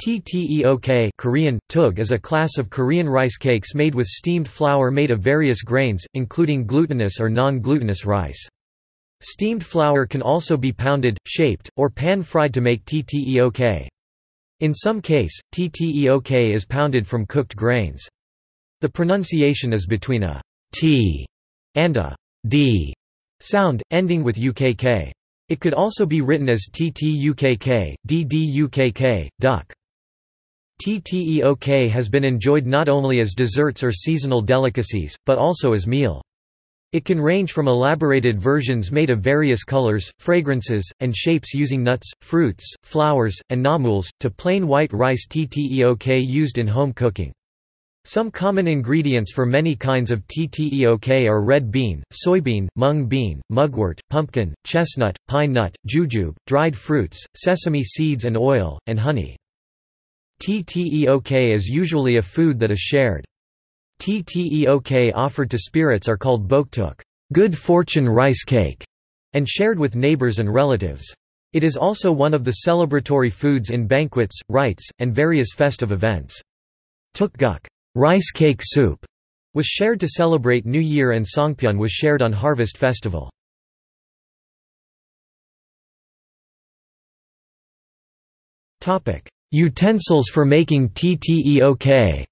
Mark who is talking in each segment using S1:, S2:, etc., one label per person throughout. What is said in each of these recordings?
S1: Tteok Korean, tug is a class of Korean rice cakes made with steamed flour made of various grains, including glutinous or non-glutinous rice. Steamed flour can also be pounded, shaped, or pan-fried to make tteok. In some case, tteok is pounded from cooked grains. The pronunciation is between a t and a d sound, ending with ukk. It could also be written as ttukk, ddukk, duck. Tteok has been enjoyed not only as desserts or seasonal delicacies, but also as meal. It can range from elaborated versions made of various colors, fragrances, and shapes using nuts, fruits, flowers, and namuls, to plain white rice tteok used in home cooking. Some common ingredients for many kinds of tteok are red bean, soybean, mung bean, mugwort, pumpkin, chestnut, pine nut, jujube, dried fruits, sesame seeds and oil, and honey. Tteok is usually a food that is shared. Tteok offered to spirits are called boktuk good fortune rice cake", and shared with neighbors and relatives. It is also one of the celebratory foods in banquets, rites, and various festive events. Tukguk rice cake soup", was shared to celebrate New Year and Songpyeon was shared on Harvest Festival. Utensils for making tteok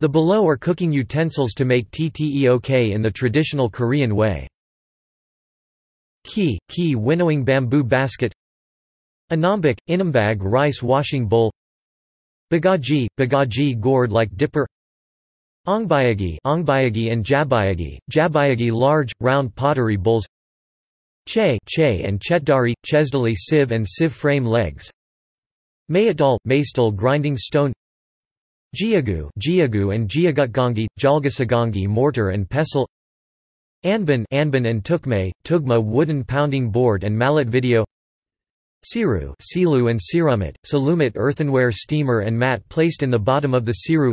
S1: The below are cooking utensils to make tteok in the traditional Korean way. Ki, ki winnowing bamboo basket. Anambak, inambag rice washing bowl. Bagaji, bagaji gourd like dipper. Ongbayagi, ongbayagi and jabayagi, jabayagi large, round pottery bowls Che, che and chetdari, chesdali sieve and sieve frame legs. Mayatdal, maystal grinding stone. Jiagu, Jiagu and Jiagutgongi, Jalgasagongi mortar and pestle. Anbin, Anbin and Tukme, Tugma wooden pounding board and mallet video. Siru, Silu and Sirumit, Salumit earthenware steamer and mat placed in the bottom of the Siru.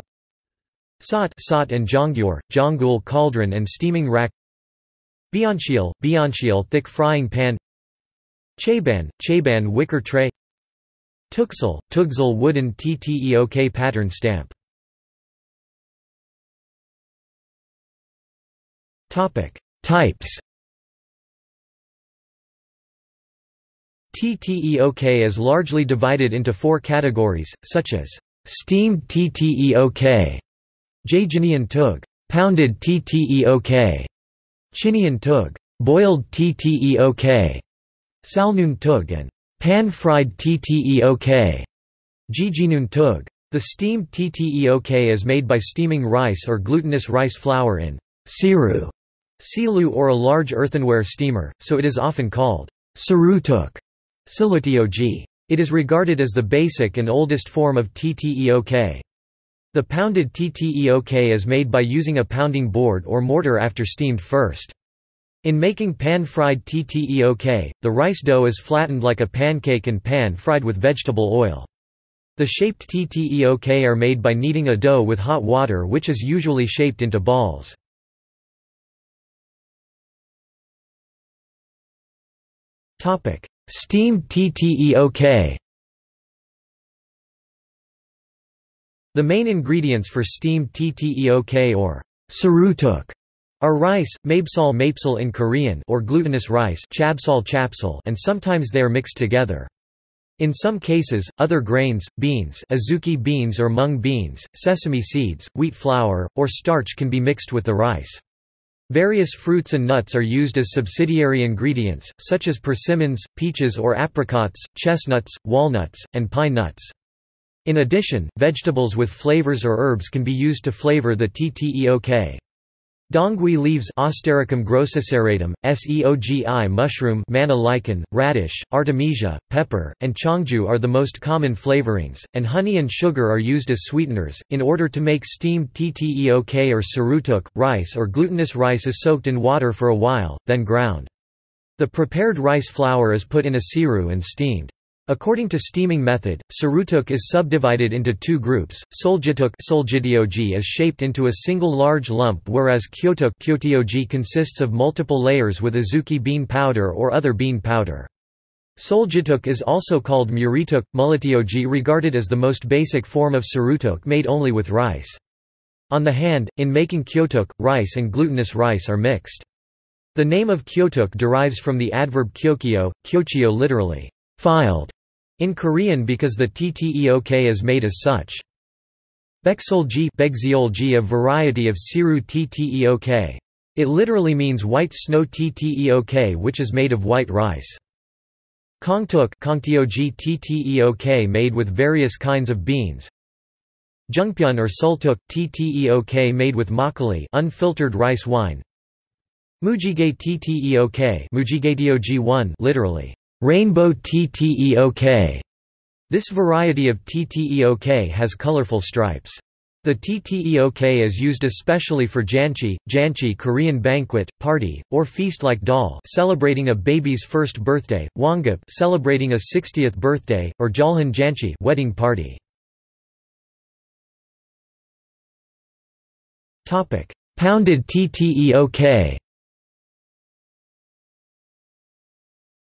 S1: Sot, Sot and Jongyur, Jonggul cauldron and steaming rack Bianchiel, Bianchiel thick frying pan. Chaban, Chaban wicker tray. Tuxel, Tugzel wooden TTEOK pattern stamp. Types. TTEOK is largely divided into four categories, such as steamed TTEOK, Jajinian tug, pounded TTEOK, Chinian tug, boiled tteok, salnoon tug and pan-fried tteok, jijinoon tug. The steamed tteok is made by steaming rice or glutinous rice flour in siru, silu or a large earthenware steamer, so it is often called sarutuk. It is regarded as the basic and oldest form of tteok. The pounded tteok is made by using a pounding board or mortar after steamed first. In making pan-fried tteok, the rice dough is flattened like a pancake and pan-fried with vegetable oil. The shaped tteok are made by kneading a dough with hot water which is usually shaped into balls. Steamed tteok The main ingredients for steamed tteok or sarutuk are rice, mabsal mapsal in Korean or glutinous rice chabsal chapsal and sometimes they are mixed together. In some cases, other grains, beans azuki beans or mung beans, sesame seeds, wheat flour, or starch can be mixed with the rice. Various fruits and nuts are used as subsidiary ingredients, such as persimmons, peaches or apricots, chestnuts, walnuts, and pine nuts. In addition, vegetables with flavors or herbs can be used to flavor the tteok. Dongui leaves Astericum grossiceratum, seogi mushroom manna lichen, radish, artemisia, pepper, and chongju are the most common flavorings, and honey and sugar are used as sweeteners. In order to make steamed tteok or sarutuk, rice or glutinous rice is soaked in water for a while, then ground. The prepared rice flour is put in a siru and steamed. According to steaming method, sarutuk is subdivided into two groups, soljituk is shaped into a single large lump whereas kyotuk consists of multiple layers with azuki bean powder or other bean powder. Soljituk is also called murituk, mulatioji regarded as the most basic form of sarutuk made only with rice. On the hand, in making kyotuk, rice and glutinous rice are mixed. The name of kyotuk derives from the adverb kyokyo, kyochio literally, filed, in Korean because the tteok is made as such. Beksolji a variety of siru tteok. It literally means white snow tteok which is made of white rice. Kongtuk tteok made with various kinds of beans. Jungpyeon or sultuk tteok made with makgeolli unfiltered rice wine. Mujige tteok Mujige literally rainbow tteok. This variety of tteok has colorful stripes. The tteok is used especially for janchi, janchi Korean banquet, party, or feast like dal celebrating a baby's first birthday, wangap celebrating a 60th birthday, or jalhan janchi wedding party. Pounded tteok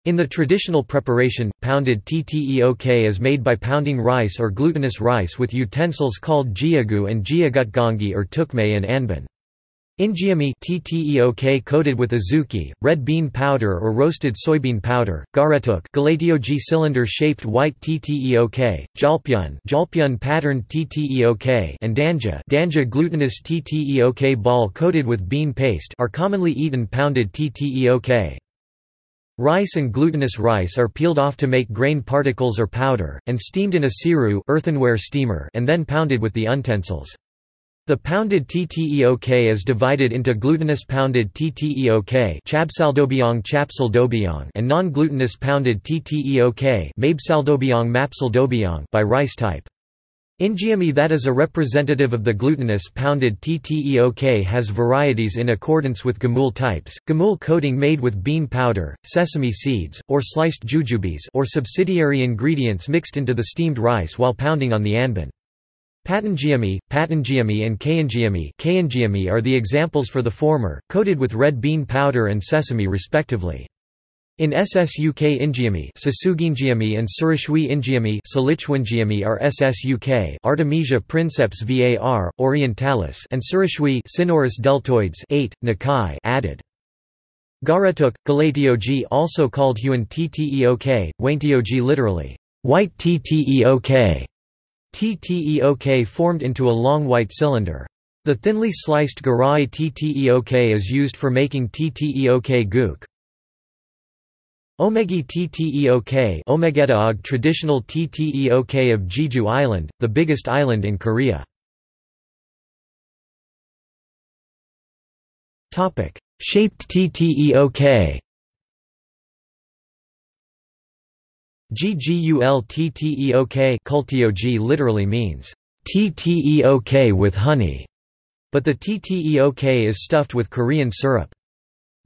S1: In the traditional preparation, pounded tteok is made by pounding rice or glutinous rice with utensils called jiagu and jiagutgongi or tukme and anbin. Injiami tteok coated with azuki, red bean powder or roasted soybean powder, garetuk galatioji cylinder-shaped white tteok, jalpyeon jalpyeon patterned tteok and danja danja glutinous tteok ball coated with bean paste are commonly eaten pounded tteok. Rice and glutinous rice are peeled off to make grain particles or powder, and steamed in a siru earthenware steamer and then pounded with the utensils. The pounded tteok is divided into glutinous pounded tteok and non-glutinous pounded tteok by rice type. Injiami that is a representative of the glutinous pounded tteok has varieties in accordance with gamul types, gamul coating made with bean powder, sesame seeds, or sliced jujubes or subsidiary ingredients mixed into the steamed rice while pounding on the anbin. Patangiami, patangiami and kayangiami are the examples for the former, coated with red bean powder and sesame respectively. In SSUK Injiami Sasuginjiami and Surishwi Injiami Salichwinjiami are SSUK Artemisia princeps var, orientalis and Surishwi Synurus deltoides 8, Nikai added. Garetuk, Galatioji also called Huan Tteok, Waintioji literally, white Tteok. Tteok formed into a long white cylinder. The thinly sliced garai Tteok is used for making Tteok guk. Omegi Tteok Omegetaog traditional Tteok of Jeju Island, the biggest island in Korea. Shaped Tteok Ggul Tteok literally means, Tteok with honey, but the Tteok is stuffed with Korean syrup.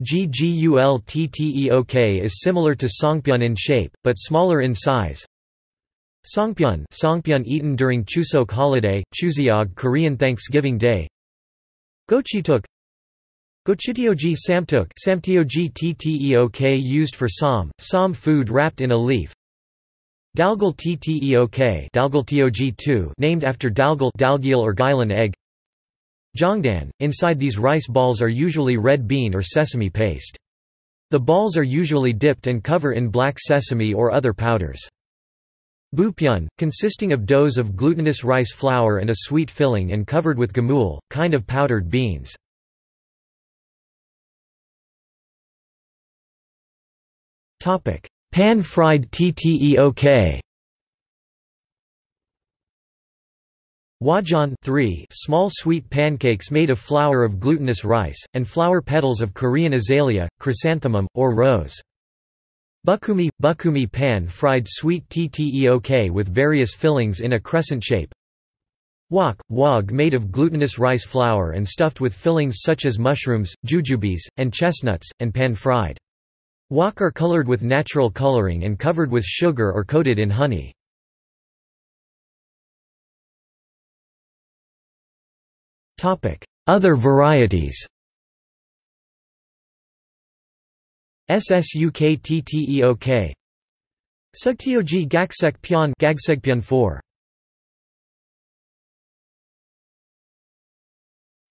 S1: Ggultteok is similar to songpyeon in shape, but smaller in size. Songpyeon, songpyeon eaten during Chuseok holiday, Chuseok Korean Thanksgiving Day. Gochituk Gochitioji samtuk samtioji tteok used for sam, sam food wrapped in a leaf. Dalgal tteok dalgal named after dalgal dalgil or gailan egg. Jongdan, inside these rice balls are usually red bean or sesame paste. The balls are usually dipped and cover in black sesame or other powders. Bupyeon, consisting of doughs of glutinous rice flour and a sweet filling and covered with gamul, kind of powdered beans. Pan-fried tteok Wajan 3 small sweet pancakes made of flour of glutinous rice, and flower petals of Korean azalea, chrysanthemum, or rose. Bukumi – Bukumi pan-fried sweet tteok with various fillings in a crescent shape. Wok – wog made of glutinous rice flour and stuffed with fillings such as mushrooms, jujubes, and chestnuts, and pan-fried. Wok are colored with natural coloring and covered with sugar or coated in honey. Other varieties SSUK TTEOK Sugtyoji gaksek gagsek 4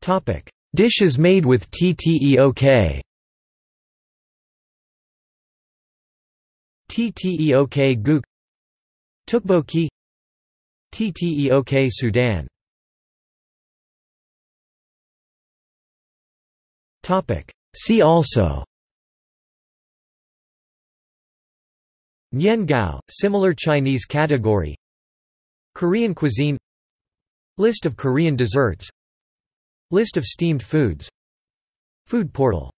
S1: Topic: Dishes made with tteok. Tteok guk Tukboki Tteok Sudan Topic. See also. Nian Gao, similar Chinese category. Korean cuisine. List of Korean desserts. List of steamed foods. Food portal